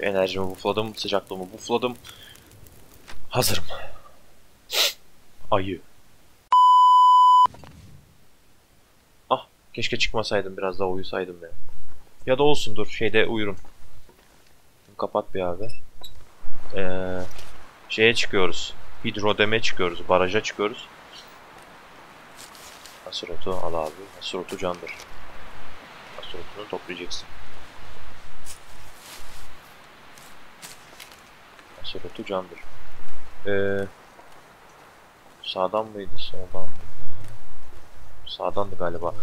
Enerjimi bufladım, sıcaklığımı bufladım. Hazırım. Ayı. Ah, keşke çıkmasaydım biraz daha uyusaydım ya. Ya da olsun dur şeyde uyurum. Kapat bir abi. Ee, şeye çıkıyoruz. Hidrodeme çıkıyoruz. Baraja çıkıyoruz. Asrotu al abi. Asrotu candır. Asrotunu toplayacaksın. Asrotu candır. Ee, sağdan mıydı? Soldan mıydı? Sağdandı galiba.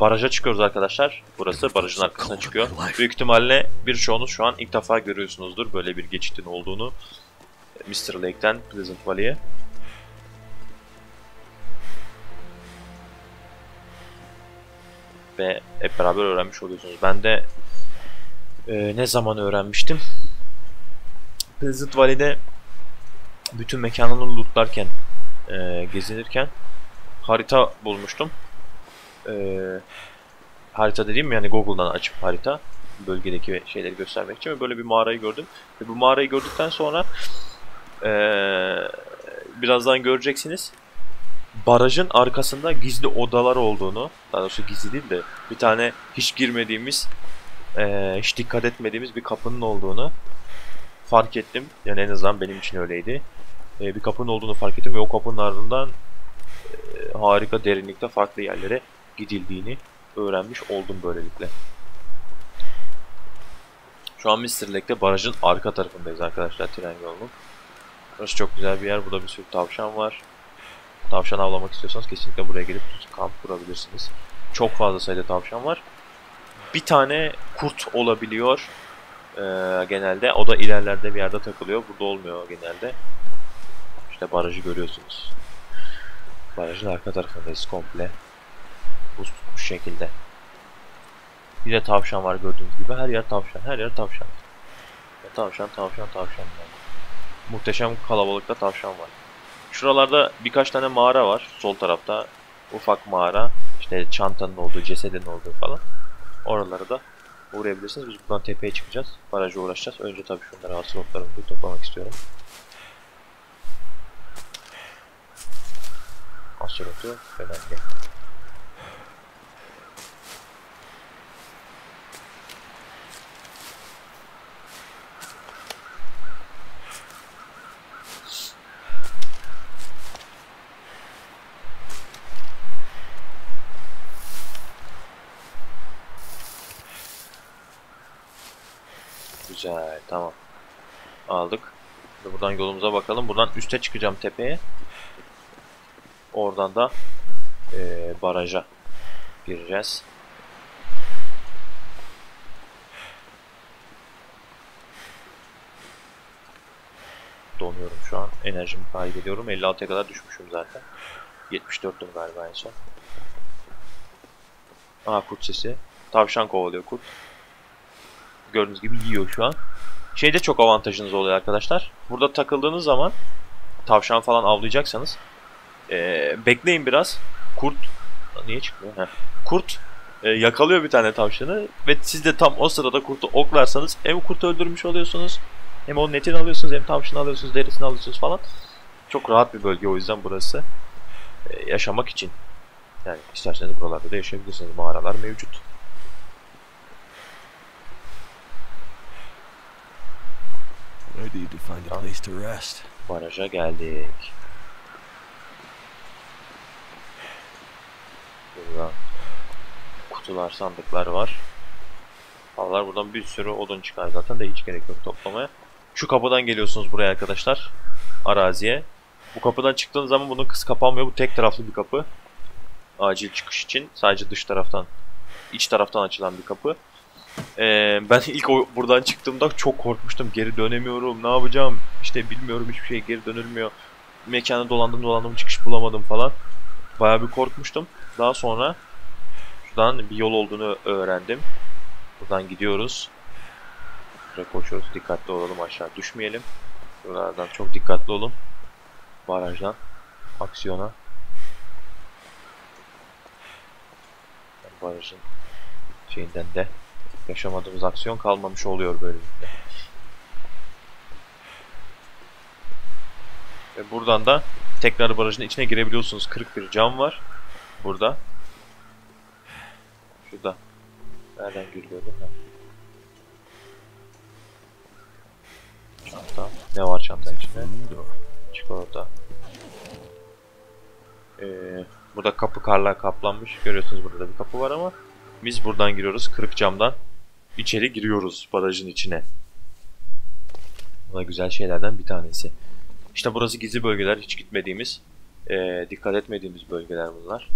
Baraja çıkıyoruz arkadaşlar. Burası barajın arkasına çıkıyor. Büyük ihtimalle birçoğunuz şu an ilk defa görüyorsunuzdur böyle bir geçitin olduğunu. Mr. Lake'ten Pleasant Valley'e. Ve hep beraber öğrenmiş oluyorsunuz. Ben de e, ne zaman öğrenmiştim? Pleasant Valley'de bütün mekanını lootlarken, e, gezinirken harita bulmuştum. E, harita dediğim yani Google'dan açıp harita bölgedeki şeyleri göstermek için böyle bir mağarayı gördüm. Ve bu mağarayı gördükten sonra e, birazdan göreceksiniz. Barajın arkasında gizli odalar olduğunu, daha doğrusu gizli değil de bir tane hiç girmediğimiz, e, hiç dikkat etmediğimiz bir kapının olduğunu fark ettim. Yani en azından benim için öyleydi. E, bir kapının olduğunu fark ettim ve o kapının ardından e, harika derinlikte farklı yerlere gidildiğini öğrenmiş oldum böylelikle. Şu an Mr. Lake'de barajın arka tarafındayız arkadaşlar tren yolunun. Burası çok güzel bir yer. Burada bir sürü tavşan var. Tavşan avlamak istiyorsanız kesinlikle buraya gelip kamp kurabilirsiniz. Çok fazla sayıda tavşan var. Bir tane kurt olabiliyor ee, genelde. O da ilerlerde bir yerde takılıyor. Burada olmuyor genelde. İşte barajı görüyorsunuz. Barajın arka tarafındayız komple. Buz tutmuş şekilde. Bir de tavşan var gördüğünüz gibi. Her yer tavşan. Her yer tavşan. Tavşan, tavşan, tavşan. Muhteşem kalabalıkta tavşan var. Şuralarda birkaç tane mağara var. Sol tarafta ufak mağara. İşte çantanın olduğu, cesedin olduğu falan. Oralara da uğrayabilirsiniz. Biz buradan tepeye çıkacağız. Baraja uğraşacağız. Önce tabii şunları hasılatlarımı toplamak istiyorum. Hasılatı önemli. Güzel tamam. Aldık. Buradan yolumuza bakalım. Buradan üste çıkacağım tepeye. Oradan da e, baraja gireceğiz. Donuyorum şu an. Enerjimi kaybediyorum. 56'ya kadar düşmüşüm zaten. 74'tüm galiba en son. Aa kurt sesi. Tavşan kovalıyor kurt. Gördüğünüz gibi yiyor şu an. Şeyde çok avantajınız oluyor arkadaşlar. Burada takıldığınız zaman tavşan falan avlayacaksanız ee, bekleyin biraz. Kurt niye çıkmıyor? Heh. Kurt e, yakalıyor bir tane tavşanı ve siz de tam o sırada kurtu oklarsanız hem kurtu öldürmüş oluyorsunuz hem onun etini alıyorsunuz hem tavşanı alıyorsunuz derisini alıyorsunuz falan. Çok rahat bir bölge o yüzden burası. E, yaşamak için. Yani isterseniz buralarda da yaşayabilirsiniz. Mağaralar mevcut. Ready to find a place to rest. Baraja geldik. Burada kutular, sandıklar var. Allah buradan bir sürü odun çıkar zaten de hiç gerek yok toplamaya. Şu kapıdan geliyorsunuz buraya arkadaşlar. Araziye. Bu kapıdan çıktığınız zaman bunun kız kapanmıyor. Bu tek taraflı bir kapı. Acil çıkış için. Sadece dış taraftan, iç taraftan açılan bir kapı. Ee, ben ilk o, buradan çıktığımda çok korkmuştum. Geri dönemiyorum. Ne yapacağım? İşte bilmiyorum hiçbir şey geri dönülmüyor. Mekana dolandım dolandım çıkış bulamadım falan. Bayağı bir korkmuştum. Daha sonra şuradan bir yol olduğunu öğrendim. Buradan gidiyoruz. Buraya koşuyoruz. Dikkatli olalım aşağı düşmeyelim. Buralardan çok dikkatli olun. Barajdan aksiyona. Barajın şeyinden de yaşamadığımız aksiyon kalmamış oluyor böylelikle. Ve buradan da tekrar barajın içine girebiliyorsunuz. Kırık bir cam var. Burada. Şurada. Nereden giriyordum? Çanta. Ne var çanta içinde? Çikolata. Ee, burada kapı karla kaplanmış. Görüyorsunuz burada bir kapı var ama biz buradan giriyoruz kırık camdan içeri giriyoruz barajın içine. Bu da güzel şeylerden bir tanesi. İşte burası gizli bölgeler. Hiç gitmediğimiz, ee, dikkat etmediğimiz bölgeler bunlar.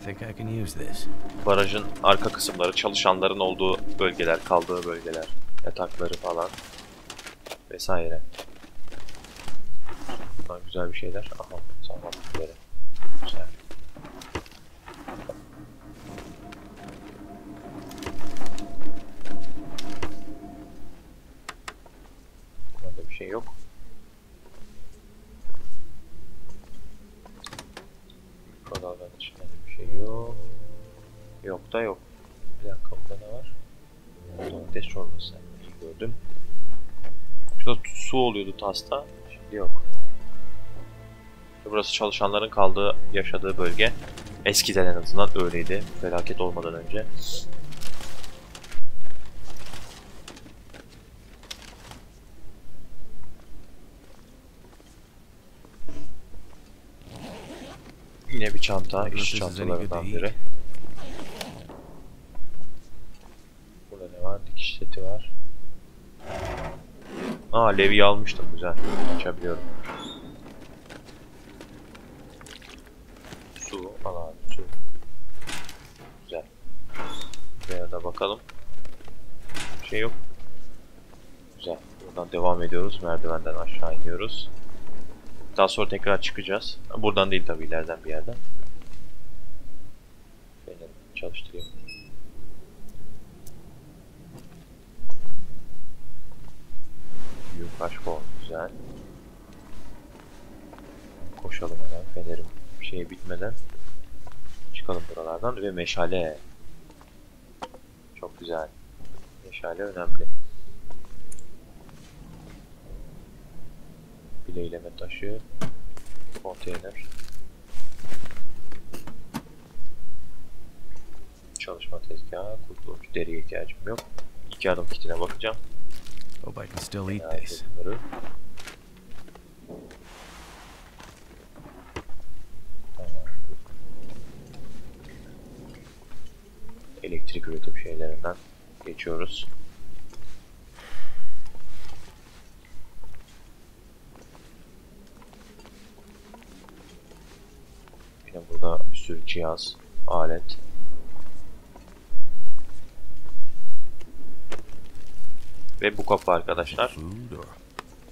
I think I can use this. Barajın arka kısımları, çalışanların olduğu bölgeler, kaldığı bölgeler, yatakları falan vesaire. Bunlar güzel bir şeyler. Aha, tamam böyle. Güzel. Şey yok. Mikrodalganın içinde de bir şey yok. Yok da yok. Bir dakika burada ne var? Domates çorbası. İyi gördüm. Şurada su oluyordu tasta. Şimdi yok. Burası çalışanların kaldığı, yaşadığı bölge. Eskiden en azından öyleydi. Felaket olmadan önce. Yine bir çanta, iş çantalarından biri. Burada ne var? Dikiş seti var. Aa levye almıştım güzel. Açabiliyorum. Su. Al abi su. Güzel. Buraya da bakalım. Bir şey yok. Güzel. Buradan devam ediyoruz. Merdivenden aşağı iniyoruz. Daha sonra tekrar çıkacağız. Buradan değil tabii ileriden bir yerden. Çalıştırayım. Aşk oldu. Güzel. Koşalım hemen. Fenerim şey bitmeden. Çıkalım buralardan ve meşale. Çok güzel. Meşale önemli. Bileyleme taşı. Konteyner. Çalışma tezgahı. Kurtulmuş deriye ihtiyacım yok. İki adım kitine bakacağım. Hope I can still eat this. Elektrik üretim şeylerinden geçiyoruz. Yine burada bir sürü cihaz, alet. Ve bu kapı arkadaşlar.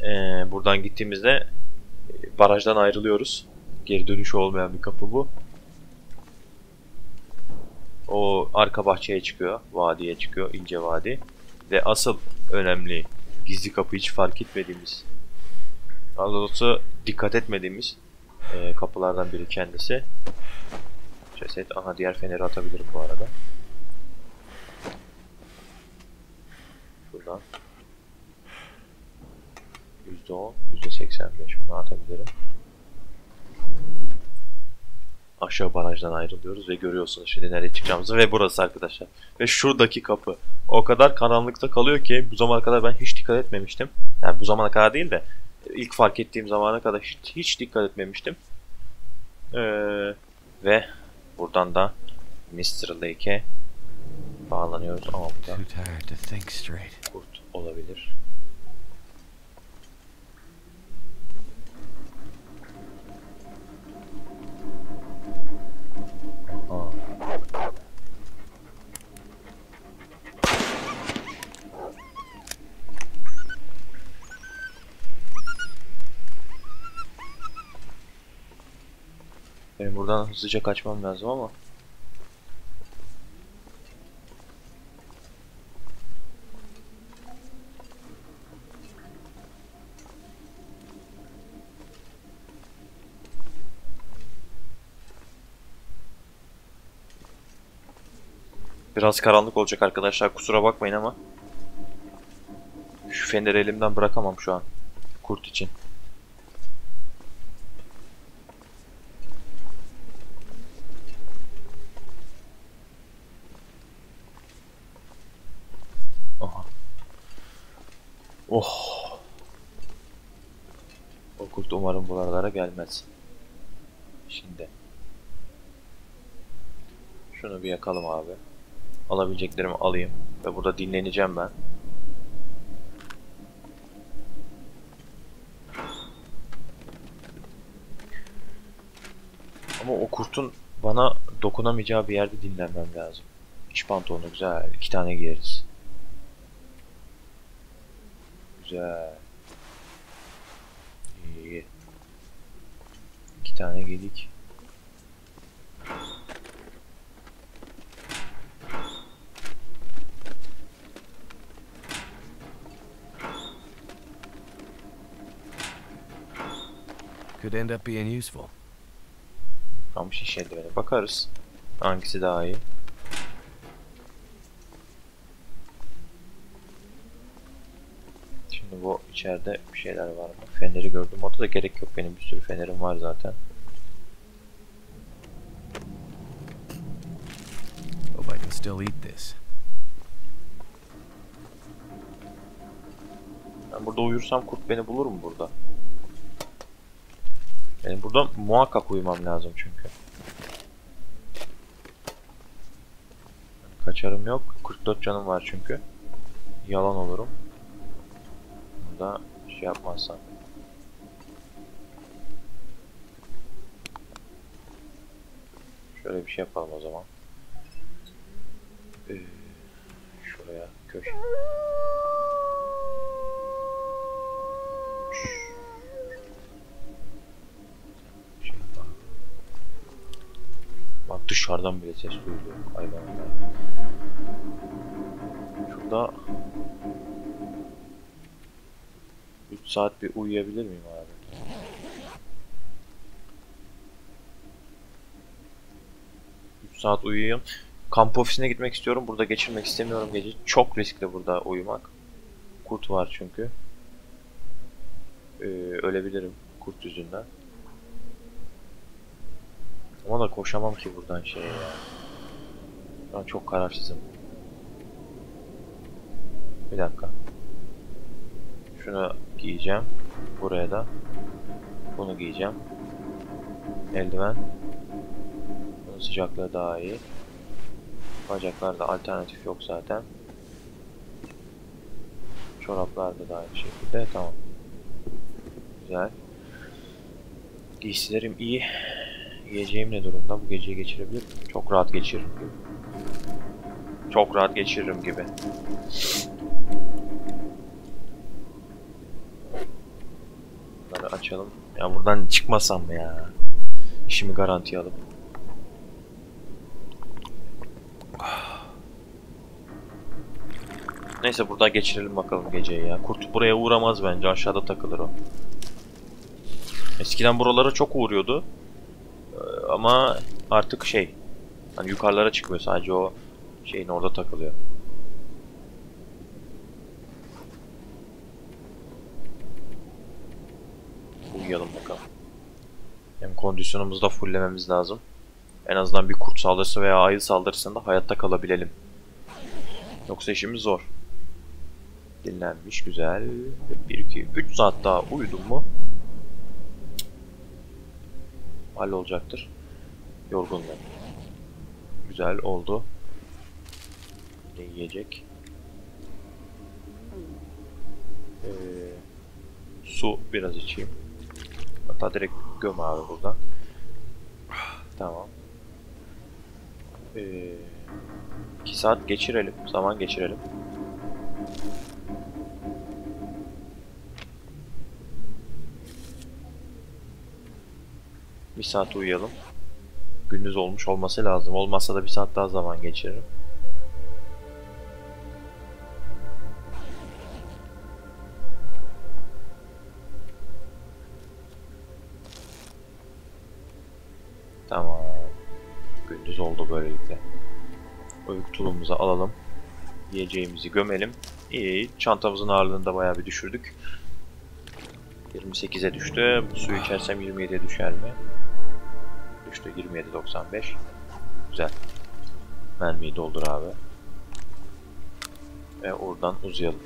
Ee, buradan gittiğimizde e, barajdan ayrılıyoruz. Geri dönüşü olmayan bir kapı bu. O arka bahçeye çıkıyor, vadiye çıkıyor, ince vadi. Ve asıl önemli gizli kapı hiç fark etmediğimiz, daha doğrusu dikkat etmediğimiz e, kapılardan biri kendisi. Ceset, aha diğer feneri atabilirim bu arada. Şuradan. %10, %85 bunu atabilirim. Aşağı barajdan ayrılıyoruz ve görüyorsunuz şimdi nereye çıkacağımızı ve burası arkadaşlar. Ve şuradaki kapı o kadar karanlıkta kalıyor ki bu zamana kadar ben hiç dikkat etmemiştim. Yani bu zamana kadar değil de ilk fark ettiğim zamana kadar hiç, hiç dikkat etmemiştim. Ee, ve buradan da Mr. Lake'e bağlanıyoruz ama burada kurt olabilir. Aa. Benim buradan hızlıca kaçmam lazım ama Biraz karanlık olacak arkadaşlar kusura bakmayın ama Şu feneri elimden bırakamam şu an. Kurt için. Aha. Oh. O kurt umarım buralara gelmez. Şimdi. Şunu bir yakalım abi. Alabileceklerimi alayım. Ve burada dinleneceğim ben. Ama o kurtun bana dokunamayacağı bir yerde dinlenmem lazım. İç pantolonu güzel. iki tane giyeriz. Güzel. İyi. İki tane giydik. Could end up being useful. Tam şiş eldiveni. Bakarız. Hangisi daha iyi. Şimdi bu içeride bir şeyler var mı? Feneri gördüm. Orada da gerek yok. Benim bir sürü fenerim var zaten. Hope I can still eat this. Ben burada uyursam kurt beni bulur mu burada? Benim burada muhakkak uyumam lazım çünkü. Kaçarım yok. 44 canım var çünkü. Yalan olurum. Burada şey yapmazsam. Şöyle bir şey yapalım o zaman. Ee, şuraya köşe. Şey yapalım. Bak dışarıdan bile ses duyuluyor. Hayvanlar. Şurada 3 saat bir uyuyabilir miyim abi? Üç saat uyuyayım. Kamp ofisine gitmek istiyorum. Burada geçirmek istemiyorum gece. Çok riskli burada uyumak. Kurt var çünkü. Ee, ölebilirim kurt yüzünden. Ama da koşamam ki buradan şeye ya. Ben çok kararsızım. Bir dakika. Şunu giyeceğim. Buraya da. Bunu giyeceğim. Eldiven. Bunun sıcaklığı daha iyi. Bacaklarda alternatif yok zaten. Çoraplarda da aynı şekilde. Tamam. Güzel. Giysilerim iyi. Yiyeceğim ne durumda? Bu geceyi geçirebilir? Çok rahat geçiririm gibi. Çok rahat geçiririm gibi. Bunları açalım. Ya buradan çıkmasam mı ya? İşimi garantiye alıp. Neyse burada geçirelim bakalım geceyi ya. Kurt buraya uğramaz bence. Aşağıda takılır o. Eskiden buralara çok uğruyordu. Ama artık şey. Hani yukarılara çıkmıyor. Sadece o şeyin orada takılıyor. Uyuyalım bakalım. Hem kondisyonumuzu da fulllememiz lazım. En azından bir kurt saldırısı veya ayı saldırısında hayatta kalabilelim. Yoksa işimiz zor. Dinlenmiş güzel. 1 2 3 saat daha uyudum mu? Hallolacaktır. Yorgunluğum. Güzel oldu. Ne yiyecek? Ee, su biraz içeyim. Hatta direkt göm abi buradan. Tamam. Ee, 2 saat geçirelim. Zaman geçirelim. Bir saat uyuyalım. Gündüz olmuş olması lazım. Olmazsa da bir saat daha zaman geçiririm. Tamam. Gündüz oldu böylelikle. Uyku tulumumuzu alalım. Yiyeceğimizi gömelim. İyi. Çantamızın ağırlığını da bayağı bir düşürdük. 28'e düştü. Bu suyu içersem 27'ye düşer mi? Düştü. 27.95. Güzel. Mermiyi doldur abi. Ve oradan uzayalım.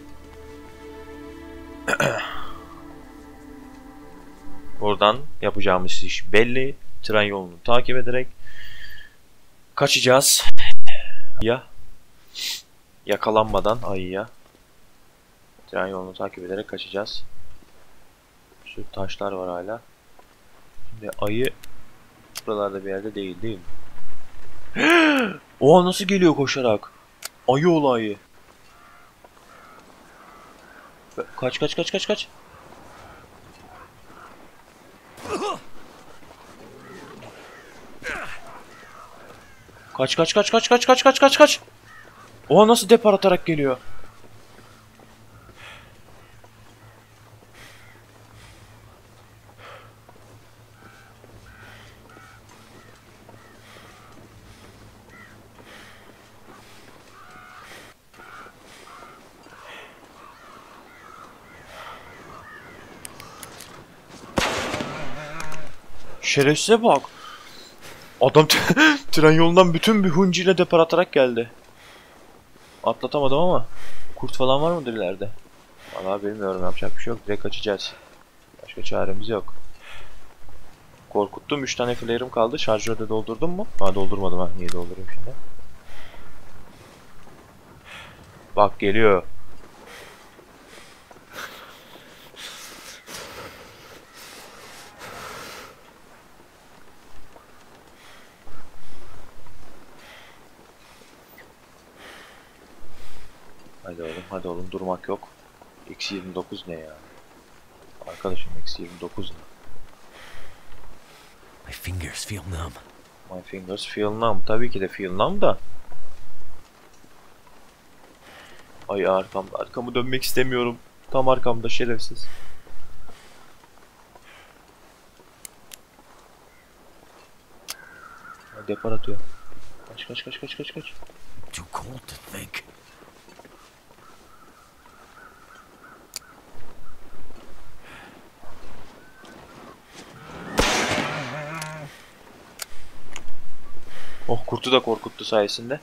Oradan yapacağımız iş belli. Tren yolunu takip ederek kaçacağız. Ya yakalanmadan ayıya tren yolunu takip ederek kaçacağız. Şu taşlar var hala. Şimdi ayı buralarda bir yerde değil değil mi? Oha nasıl geliyor koşarak? Ayı olayı. Kaç kaç kaç kaç kaç. Kaç kaç kaç kaç kaç kaç kaç kaç kaç. Oha nasıl depar atarak geliyor. Şerefsize bak. Adam tren yolundan bütün bir hunciyle depar atarak geldi. Atlatamadım ama kurt falan var mıdır ileride? Vallahi bilmiyorum yapacak bir şey yok. Direkt kaçacağız. Başka çaremiz yok. Korkuttum. 3 tane flare'ım kaldı. Şarjörü de doldurdum mu? Ha doldurmadım ha. Niye doldurayım şimdi? Bak geliyor. Hadi oğlum hadi oğlum durmak yok. Eksi 29 ne ya? Arkadaşım eksi 29 ne? My fingers feel numb. My fingers feel numb. Tabii ki de feel numb da. Ay arkamda. Arkamı dönmek istemiyorum. Tam arkamda şerefsiz. Depar atıyor. Kaç kaç kaç kaç kaç kaç. Too cold to think. Oh kurtu da korkuttu sayesinde.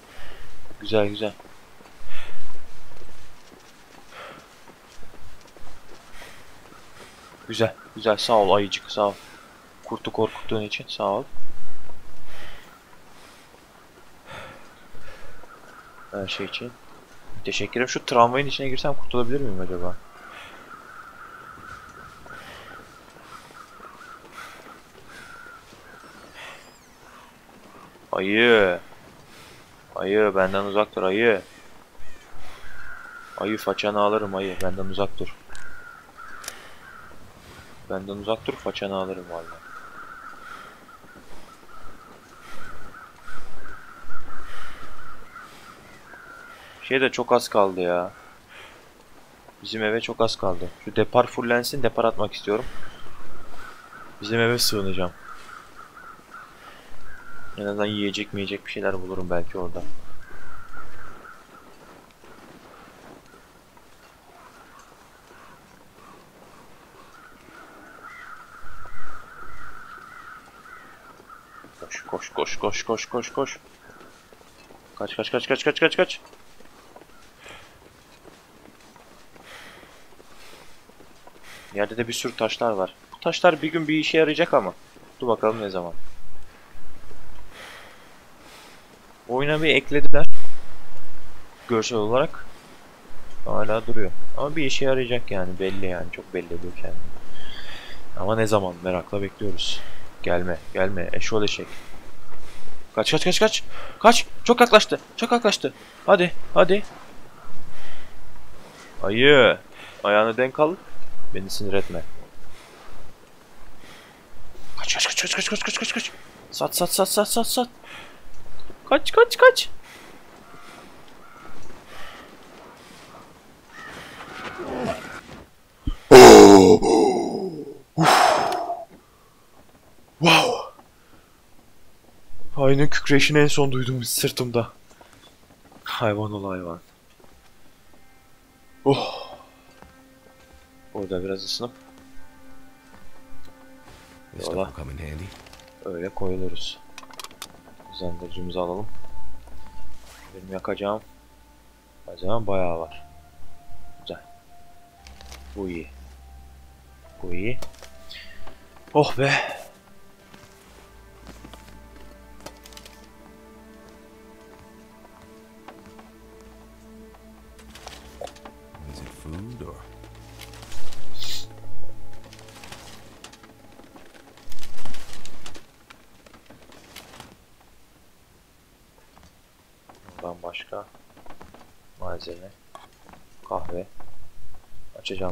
Güzel güzel. Güzel güzel sağ ol ayıcık sağ ol. Kurtu korkuttuğun için sağ ol. Her şey için. Teşekkür ederim. Şu tramvayın içine girsem kurtulabilir miyim acaba? Ayı. Ayı benden uzak dur ayı. Ayı façanı alırım ayı. Benden uzak dur. Benden uzak dur façanı alırım vallahi. Şey de çok az kaldı ya. Bizim eve çok az kaldı. Şu depar fullensin depar atmak istiyorum. Bizim eve sığınacağım. En azından yiyecek mi yiyecek bir şeyler bulurum belki orada. Koş koş koş koş koş koş koş. Kaç kaç kaç kaç kaç kaç kaç. Yerde de bir sürü taşlar var. Bu taşlar bir gün bir işe yarayacak ama. Dur bakalım ne zaman. Oyuna bir eklediler. Görsel olarak. Hala duruyor. Ama bir işe yarayacak yani belli yani çok belli ediyor kendini. Ama ne zaman merakla bekliyoruz. Gelme gelme eşol eşek. Kaç kaç kaç kaç. Kaç çok yaklaştı çok yaklaştı. Hadi hadi. Ayı ayağını denk al. Beni sinir etme. Kaç kaç kaç kaç kaç kaç kaç kaç. Sat sat sat sat sat sat. Kaç kaç kaç. wow. Aynı kükreşini en son duydum sırtımda. Hayvan ol hayvan. Oh. Burada biraz ısınıp Yola öyle koyuluruz. Zandırcımızı alalım. Benim yakacağım malzeme bayağı var. Güzel. Bu iyi. Bu iyi. Oh be.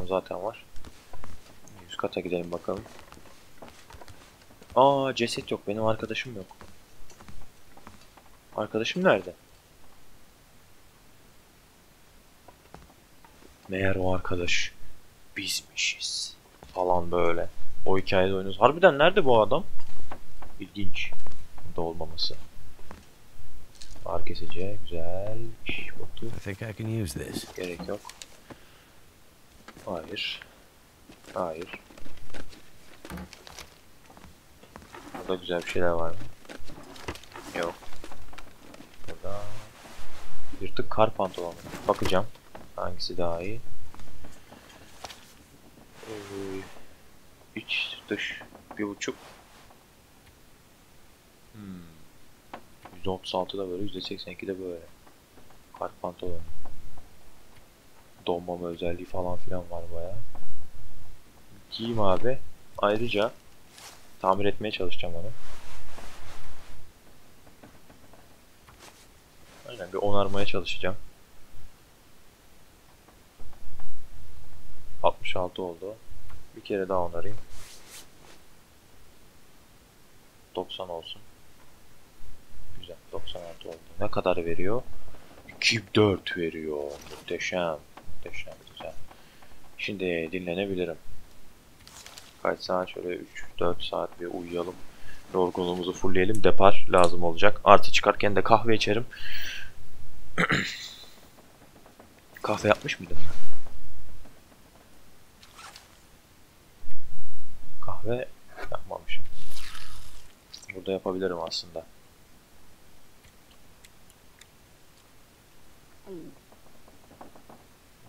Zaten var. Yüz kata gidelim bakalım. Aa ceset yok. Benim arkadaşım yok. Arkadaşım nerede? Meğer o arkadaş bizmişiz. Falan böyle. O hikayede oynuyoruz. Harbiden nerede bu adam? İlginç. Burada olmaması. Ağır kesici. Güzel. Botu. I think I can use this. Gerek yok. Hayır. Hayır. Burada güzel bir şeyler var mı? Yok. Burada yırtık kar pantolonu. Bakacağım. Hangisi daha iyi? Ee, iç dış bir buçuk. Hmm. %36'da böyle, %82'de böyle. Kar pantolonu donmama özelliği falan filan var bayağı. Giyeyim abi. Ayrıca tamir etmeye çalışacağım onu. Aynen bir onarmaya çalışacağım. 66 oldu. Bir kere daha onarayım. 90 olsun. Güzel. 96 oldu. Ne kadar veriyor? 2-4 veriyor. Muhteşem. Muhteşem. Güzel. Şimdi dinlenebilirim. Kaç saat? Şöyle 3-4 saat bir uyuyalım. Yorgunluğumuzu fullleyelim. Depar lazım olacak. Artı çıkarken de kahve içerim. kahve yapmış mıydım ben? Kahve yapmamışım. Burada yapabilirim aslında.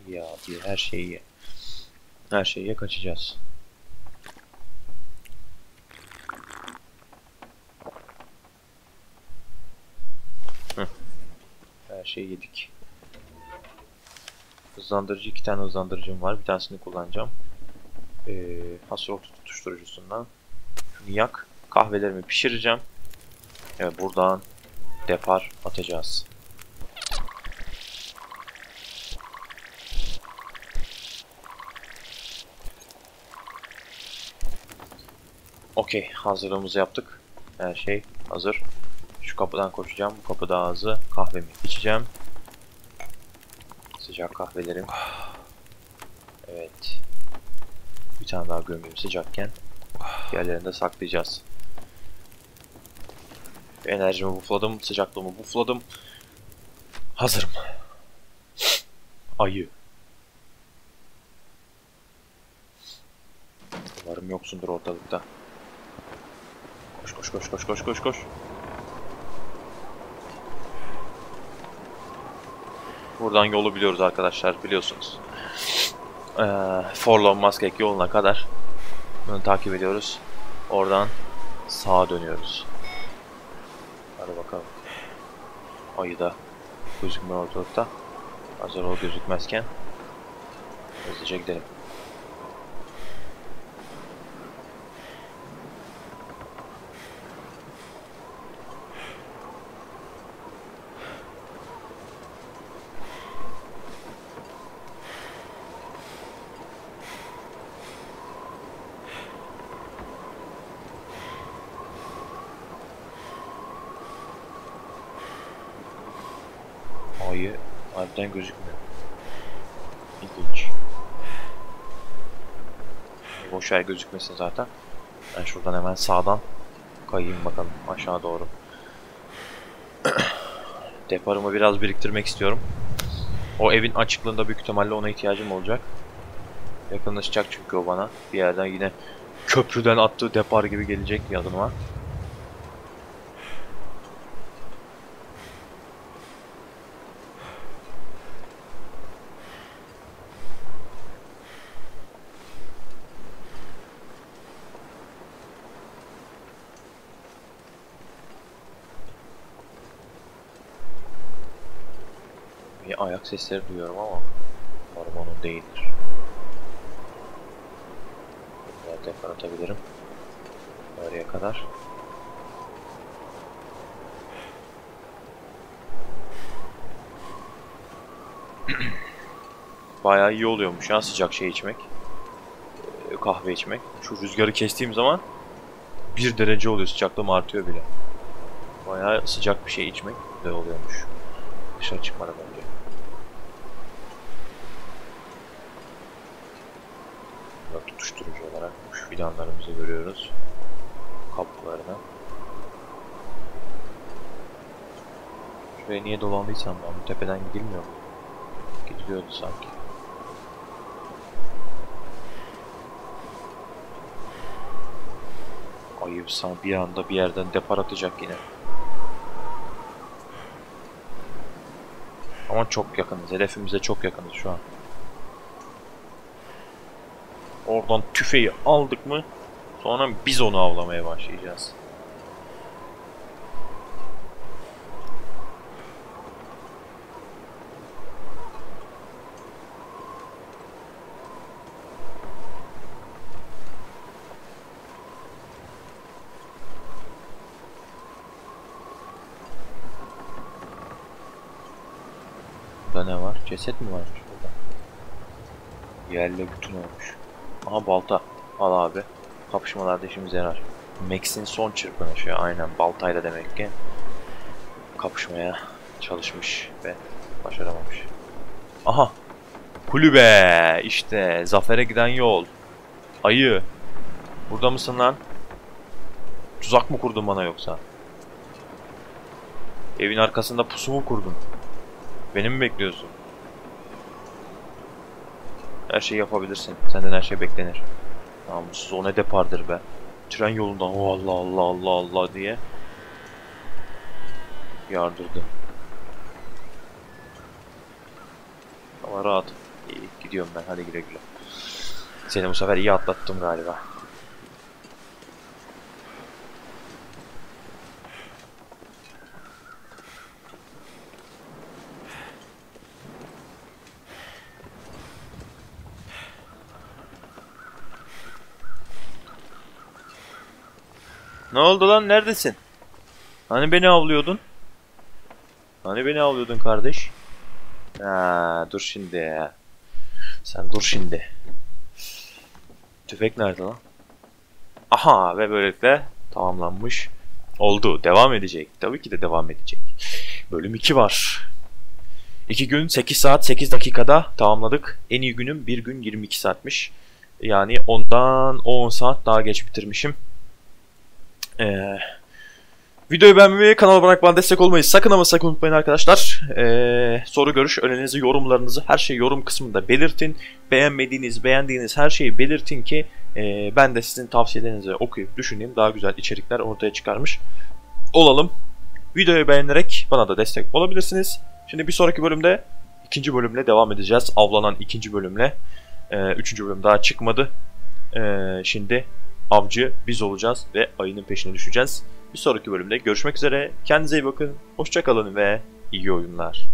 Ya diye her şeyi. Her şeyi ye kaçacağız. Hı. Her şeyi yedik. Hızlandırıcı iki tane hızlandırıcım var. Bir tanesini kullanacağım. Ee, hasır tutuşturucusundan. Şunu yak. Kahvelerimi pişireceğim. Evet buradan depar atacağız. Okey, hazırlığımızı yaptık. Her şey hazır. Şu kapıdan koşacağım. Bu kapı daha hızlı. Kahvemi içeceğim. Sıcak kahvelerim. Evet. Bir tane daha gömeyim sıcakken. Diğerlerini saklayacağız. Enerjimi bufladım, sıcaklığımı bufladım. Hazırım. Ayı. Umarım yoksundur ortalıkta. Koş koş koş koş koş koş koş. Buradan yolu biliyoruz arkadaşlar biliyorsunuz. Ee, Forlon Maskek yoluna kadar bunu takip ediyoruz. Oradan sağa dönüyoruz. Hadi bakalım. Ayı da gözükmüyor ortalıkta. Hazır o gözükmezken hızlıca gidelim. Ayı harbiden gözükmüyor. İlginç. Boş yer gözükmesin zaten. Ben şuradan hemen sağdan kayayım bakalım aşağı doğru. Deparımı biraz biriktirmek istiyorum. O evin açıklığında büyük ihtimalle ona ihtiyacım olacak. Yakınlaşacak çünkü o bana. Bir yerden yine köprüden attığı depar gibi gelecek. Bir ayak sesleri duyuyorum ama umarım değildir. Biraz depar atabilirim. Oraya kadar. Bayağı iyi oluyormuş ya sıcak şey içmek. Ee, Kahve içmek. Şu rüzgarı kestiğim zaman bir derece oluyor sıcaklığım artıyor bile. Bayağı sıcak bir şey içmek de oluyormuş. Dışarı çıkmadan önce. Burada tutuşturucu olarak şu fidanlarımızı görüyoruz. Kaplarına. Şuraya niye dolandıysam ben bu tepeden gidilmiyor mu? Gidiliyordu sanki. Ayıp sana bir anda bir yerden depar atacak yine. Ama çok yakınız. Hedefimize çok yakınız şu an. Oradan tüfeği aldık mı sonra biz onu avlamaya başlayacağız. Burada ne var? Ceset mi varmış burada? Yerle bütün olmuş. Aha balta. Al abi. Kapışmalarda işimize yarar. Max'in son çırpınışı. Aynen baltayla demek ki kapışmaya çalışmış ve başaramamış. Aha. Kulübe. İşte zafere giden yol. Ayı. Burada mısın lan? Tuzak mı kurdun bana yoksa? Evin arkasında pusu mu kurdun? Beni mi bekliyorsun? Her şeyi yapabilirsin. Senden her şey beklenir. Namussuz o ne depardır be. Tren yolundan o Allah Allah Allah Allah diye yardırdı. Ama rahat. İyi gidiyorum ben hadi güle güle. Seni bu sefer iyi atlattım galiba. Ne oldu lan neredesin? Hani beni avlıyordun? Hani beni avlıyordun kardeş? Ha, dur şimdi ya. Sen dur şimdi. Tüfek nerede lan? Aha ve böylelikle tamamlanmış oldu. Devam edecek. Tabii ki de devam edecek. Bölüm 2 var. 2 gün 8 saat 8 dakikada tamamladık. En iyi günüm 1 gün 22 saatmiş. Yani ondan 10 saat daha geç bitirmişim. Ee, videoyu beğenmeyi, kanala bırak bana destek olmayı sakın ama sakın unutmayın arkadaşlar. Ee, soru, görüş, önerinizi, yorumlarınızı her şeyi yorum kısmında belirtin. Beğenmediğiniz, beğendiğiniz her şeyi belirtin ki e, ben de sizin tavsiyelerinizi okuyup düşüneyim. Daha güzel içerikler ortaya çıkarmış olalım. Videoyu beğenerek bana da destek olabilirsiniz. Şimdi bir sonraki bölümde ikinci bölümle devam edeceğiz. Avlanan ikinci bölümle. Ee, üçüncü bölüm daha çıkmadı. Ee, şimdi avcı biz olacağız ve ayının peşine düşeceğiz. Bir sonraki bölümde görüşmek üzere. Kendinize iyi bakın. Hoşçakalın ve iyi oyunlar.